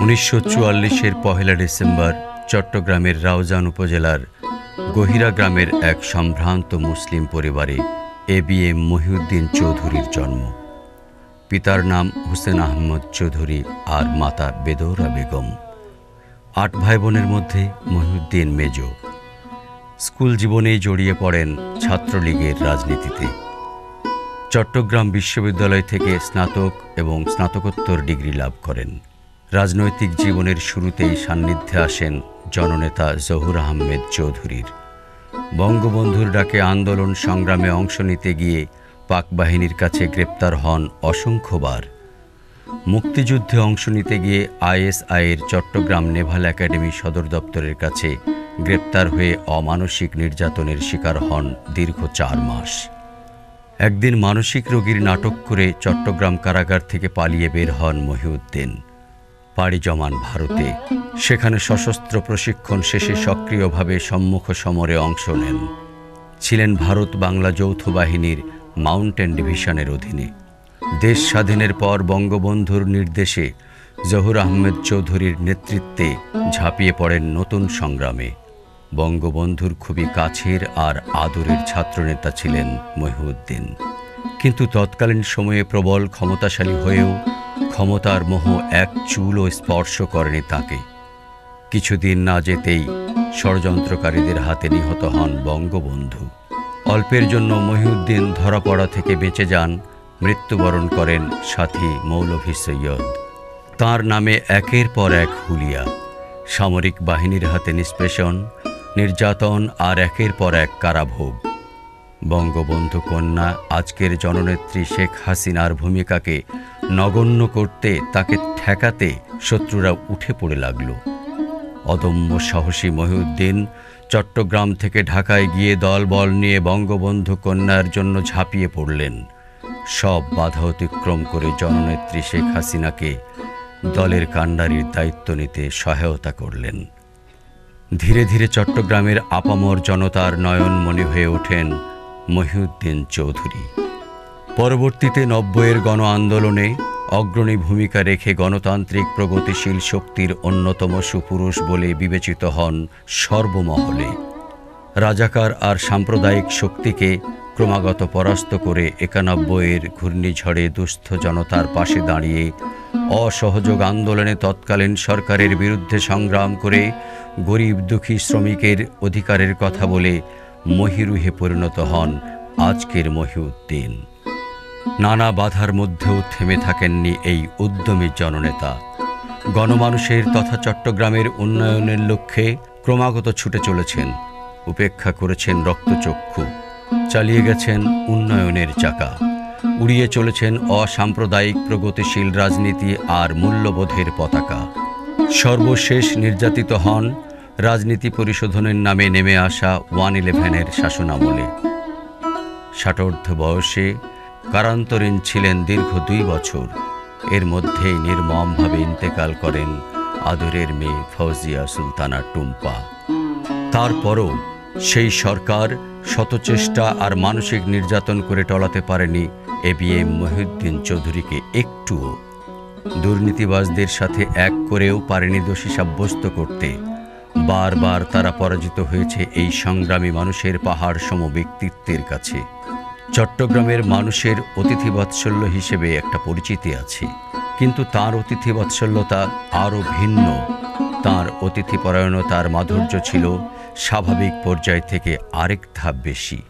উনিশশো চুয়াল্লিশের পহেলা ডিসেম্বর চট্টগ্রামের রাউজান উপজেলার গহিরা গ্রামের এক সম্ভ্রান্ত মুসলিম পরিবারে এ বি এম মহিউদ্দিন চৌধুরীর জন্ম। পিতার নাম হুসেন আহমদ চৌধুরী আর মাতা বেদৌরা বেগম। আট ভাই বোনের মধ্যে মহিউদ্দিন মেজ। স্কুল জীবনেই জড়িয়ে পড়েন ছাত্রলীগের রাজনীতিতে। চট্টগ্রাম বিশ্ববিদ্যালয় থেকে স্নাতক এবং স্নাতকোত্তর ডিগ্রি লাভ করেন। রাজনৈতিক জীবনের শুরুতেই সান্নিধ্যে আসেন জননেতা জহুর আহমেদ চৌধুরীর। বঙ্গবন্ধুর ডাকে আন্দোলন সংগ্রামে অংশ নিতে গিয়ে পাক বাহিনীর কাছে গ্রেপ্তার হন অসংখ্যবার। মুক্তিযুদ্ধে অংশ নিতে গিয়ে আইএসআইয়ের চট্টগ্রাম নেভাল একাডেমি সদর দপ্তরের কাছে গ্রেপ্তার হয়ে অমানসিক নির্যাতনের শিকার হন দীর্ঘ চার মাস। একদিন মানসিক রোগীর নাটক করে চট্টগ্রাম কারাগার থেকে পালিয়ে বের হন মহিউদ্দিন। পাড়ি জমান ভারতে। সেখানে সশস্ত্র প্রশিক্ষণ শেষে সক্রিয়ভাবে সম্মুখ সমরে অংশ নেন। ছিলেন ভারত বাংলা যৌথ বাহিনীর মাউন্টেন ডিভিশনের অধীনে। দেশ স্বাধীনের পর বঙ্গবন্ধুর নির্দেশে জহুর আহমেদ চৌধুরীর নেতৃত্বে ঝাঁপিয়ে পড়েন নতুন সংগ্রামে। বঙ্গবন্ধুর খুবই কাছের আর আদরের ছাত্রনেতা ছিলেন মহিউদ্দিন। কিন্তু তৎকালীন সময়ে প্রবল ক্ষমতাশালী হয়েও ক্ষমতার মোহ এক চুলও স্পর্শ করেনি তাকে। কিছুদিন না যেতেই ষড়যন্ত্রকারীদের হাতে নিহত হন বঙ্গবন্ধু। অল্পের জন্য মহিউদ্দিন ধরা পড়া থেকে বেঁচে যান, মৃত্যুবরণ করেন সাথী মৌলভী সৈয়দ। তার নামে একের পর এক হুলিয়া। সামরিক বাহিনীর হাতে নিষ্পেষণ, নির্যাতন আর একের পর এক কারাভোগ। বঙ্গবন্ধু কন্যা আজকের জননেত্রী শেখ হাসিনার ভূমিকাকে নগণ্য করতে, তাকে ঠেকাতে শত্রুরা উঠে পড়ে লাগল। অদম্য সাহসী মহিউদ্দিন চট্টগ্রাম থেকে ঢাকায় গিয়ে দলবল নিয়ে বঙ্গবন্ধু কন্যার জন্য ঝাঁপিয়ে পড়লেন। সব বাধা অতিক্রম করে জননেত্রী শেখ হাসিনাকে দলের কাণ্ডারির দায়িত্ব নিতে সহায়তা করলেন। ধীরে ধীরে চট্টগ্রামের আপামর জনতার নয়নমণি হয়ে ওঠেন মহিউদ্দিন চৌধুরী। পরবর্তীতে নব্বইয়ের গণ আন্দোলনে অগ্রণী ভূমিকা রেখে গণতান্ত্রিক প্রগতিশীল শক্তির অন্যতম সুপুরুষ বলে বিবেচিত হন সর্বমহলে। রাজাকার আর সাম্প্রদায়িক শক্তিকে ক্রমাগত পরাস্ত করে একানব্বইয়ের ঘূর্ণিঝড়ে দুস্থ জনতার পাশে দাঁড়িয়ে অসহযোগ আন্দোলনে তৎকালীন সরকারের বিরুদ্ধে সংগ্রাম করে গরিব দুঃখী শ্রমিকের অধিকারের কথা বলে মহিরুহে পরিণত হন আজকের মহিউদ্দিন। নানা বাধার মধ্যেও থেমে থাকেননি এই উদ্যমী জননেতা। গণমানুষের তথা চট্টগ্রামের উন্নয়নের লক্ষ্যে ক্রমাগত ছুটে চলেছেন, উপেক্ষা করেছেন রক্তচক্ষু। চালিয়ে গেছেন উন্নয়নের চাকা। উড়িয়ে চলেছেন অসাম্প্রদায়িক প্রগতিশীল রাজনীতি আর মূল্যবোধের পতাকা। সর্বশেষ নির্যাতিত হন রাজনীতি পরিশোধনের নামে নেমে আসা ওয়ান ইলেভেনের শাসনামলে। ষাটোর্ধ বয়সে কারান্তরীণ ছিলেন দীর্ঘ দুই বছর। এর মধ্যেই নির্মমভাবে ইন্তেকাল করেন আদরের মেয়ে ফৌজিয়া সুলতানা টুম্পা। তারপরও সেই সরকার শতচেষ্টা আর মানসিক নির্যাতন করে টলাতে পারেনি এ বি এম মহিউদ্দিন চৌধুরীকে। একটুও দুর্নীতিবাজদের সাথে এক করেও পারেনি দোষী সাব্যস্ত করতে। বারবার তারা পরাজিত হয়েছে এই সংগ্রামী মানুষের পাহাড় সম ব্যক্তিত্বের কাছে। চট্টগ্রামের মানুষের অতিথি বাৎসল্য হিসেবে একটা পরিচিতি আছে। কিন্তু তার অতিথি বাৎসল্যতা আরও ভিন্ন। তার অতিথিপরায়ণতার মাধুর্য ছিল স্বাভাবিক পর্যায় থেকে আরেক ধাপ বেশি।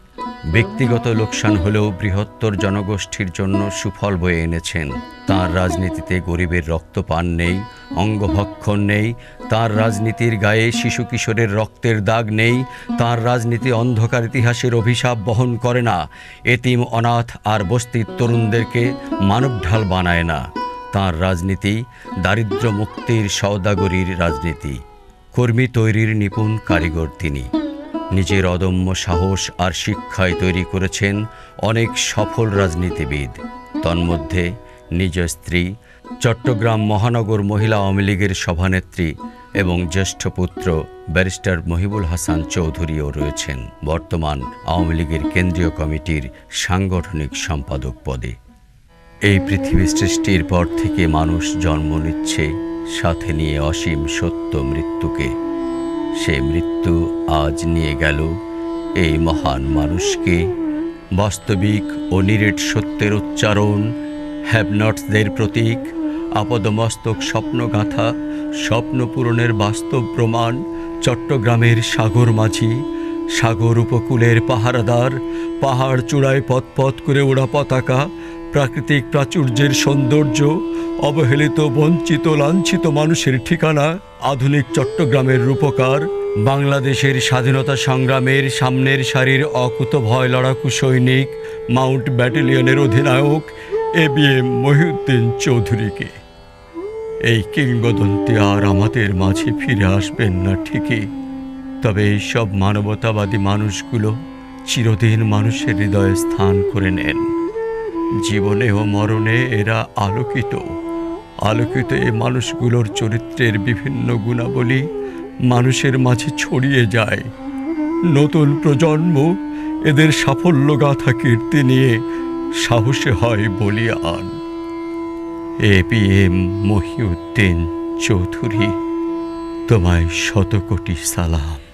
ব্যক্তিগত লোকসান হলেও বৃহত্তর জনগোষ্ঠীর জন্য সুফল বয়ে এনেছেন। তার রাজনীতিতে গরিবের রক্তপান নেই, অঙ্গভক্ষণ নেই, তার রাজনীতির গায়ে শিশু কিশোরের রক্তের দাগ নেই, তার রাজনীতি অন্ধকার ইতিহাসের অভিশাপ বহন করে না, এতিম, অনাথ আর বস্তির তরুণদেরকে মানবঢাল বানায় না। তার রাজনীতি দারিদ্র মুক্তির সওদাগরীর রাজনীতি। কর্মী তৈরির নিপুণ কারিগর তিনি। নিজের অদম্য সাহস আর শিক্ষায় তৈরি করেছেন অনেক সফল রাজনীতিবিদ। তন্মধ্যে নিজ স্ত্রী, চট্টগ্রাম মহানগর মহিলা আওয়ামী লীগের সভানেত্রী এবং জ্যেষ্ঠ পুত্র ব্যারিস্টার মহিবুল হাসান চৌধুরীও রয়েছেন বর্তমান আওয়ামী লীগের কেন্দ্রীয় কমিটির সাংগঠনিক সম্পাদক পদে। এই পৃথিবী সৃষ্টির পর থেকে মানুষ জন্ম নিচ্ছে, সাথে নিয়ে অসীম সত্য মৃত্যুকে। সে মৃত্যু আজ নিয়ে গেল। এই মহান মানুষকে বাস্তবিক ও নিরেট সত্যের উচ্চারণ হ্যাবনটসদের প্রতীক, আপদমস্তক স্বপ্নগাথা স্বপ্ন পূরণের বাস্তব প্রমাণ, চট্টগ্রামের সাগর মাঝি, সাগর উপকূলের পাহারাদার, পাহাড় চূড়ায় পথ পথ করে ওড়া পতাকা প্রাকৃতিক প্রাচুর্যের সৌন্দর্য, অবহেলিত, বঞ্চিত, লাঞ্ছিত মানুষের ঠিকানা আধুনিক চট্টগ্রামের রূপকার, বাংলাদেশের স্বাধীনতা সংগ্রামের সামনের সারির অকুত ভয় লড়াকু সৈনিক, মাউন্ট ব্যাটালিয়নের অধিনায়ক এ বি এম মহিউদ্দিন চৌধুরীকে। এই কিংবদন্তি আর আমাদের মাঝে ফিরে আসবেন না ঠিকই। তবে এইসব মানবতাবাদী মানুষগুলো চিরদিন মানুষের হৃদয়ে স্থান করে নেন। জীবনে ও মরণে এরা আলোকিত। আলোকিত এ মানুষগুলোর চরিত্রের বিভিন্ন গুণাবলী মানুষের মাঝে ছড়িয়ে যায়। নতুন প্রজন্ম এদের সাফল্য গাথা কীর্তি নিয়ে সাহসে হয় বলিয়ান। A P M Mohiuddin Chowdhury, তোমায় শতকোটি সালাম।